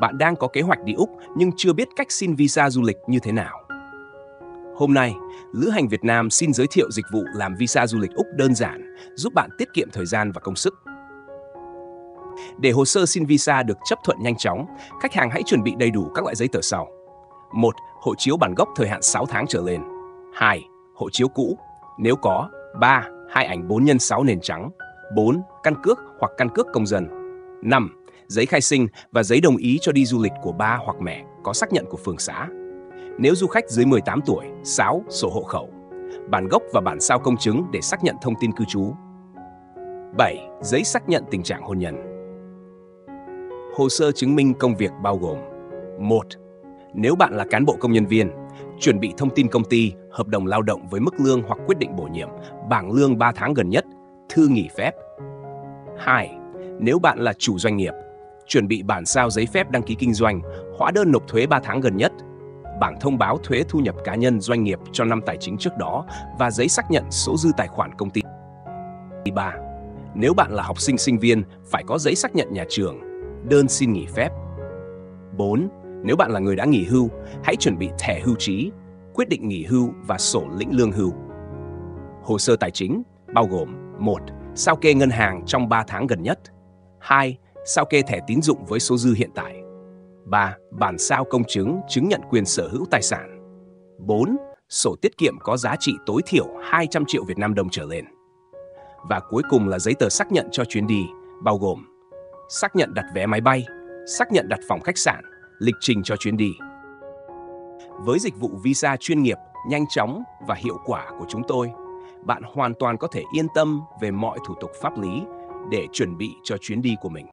bạn đang có kế hoạch đi Úc nhưng chưa biết cách xin visa du lịch như thế nào. Hôm nay, Lữ hành Việt Nam xin giới thiệu dịch vụ làm visa du lịch Úc đơn giản, giúp bạn tiết kiệm thời gian và công sức. Để hồ sơ xin visa được chấp thuận nhanh chóng, khách hàng hãy chuẩn bị đầy đủ các loại giấy tờ sau. 1. Hộ chiếu bản gốc thời hạn 6 tháng trở lên. 2. Hộ chiếu cũ, nếu có. 3. Hai ảnh 4 x 6 nền trắng. 4. Căn cước hoặc căn cước công dân. 5. Giấy khai sinh và giấy đồng ý cho đi du lịch của ba hoặc mẹ có xác nhận của phường xã. Nếu du khách dưới 18 tuổi, sáo, Sổ hộ khẩu. Bản gốc và bản sao công chứng để xác nhận thông tin cư trú. 7. Giấy xác nhận tình trạng hôn nhân. Hồ sơ chứng minh công việc bao gồm 1. Nếu bạn là cán bộ công nhân viên, chuẩn bị thông tin công ty, hợp đồng lao động với mức lương hoặc quyết định bổ nhiệm, bảng lương 3 tháng gần nhất, thư nghỉ phép. 2. Nếu bạn là chủ doanh nghiệp, chuẩn bị bản sao giấy phép đăng ký kinh doanh, hóa đơn nộp thuế 3 tháng gần nhất, bảng thông báo thuế thu nhập cá nhân doanh nghiệp cho năm tài chính trước đó và giấy xác nhận số dư tài khoản công ty. 3. Nếu bạn là học sinh sinh viên, phải có giấy xác nhận nhà trường, đơn xin nghỉ phép. 4. Nếu bạn là người đã nghỉ hưu, hãy chuẩn bị thẻ hưu trí, quyết định nghỉ hưu và sổ lĩnh lương hưu. Hồ sơ tài chính bao gồm 1. Sao kê ngân hàng trong 3 tháng gần nhất 2. Sao kê thẻ tín dụng với số dư hiện tại 3. Bản sao công chứng chứng nhận quyền sở hữu tài sản 4. Sổ tiết kiệm có giá trị tối thiểu 200 triệu Việt Nam đồng trở lên Và cuối cùng là giấy tờ xác nhận cho chuyến đi bao gồm xác nhận đặt vé máy bay, xác nhận đặt phòng khách sạn, lịch trình cho chuyến đi. Với dịch vụ visa chuyên nghiệp, nhanh chóng và hiệu quả của chúng tôi, bạn hoàn toàn có thể yên tâm về mọi thủ tục pháp lý để chuẩn bị cho chuyến đi của mình.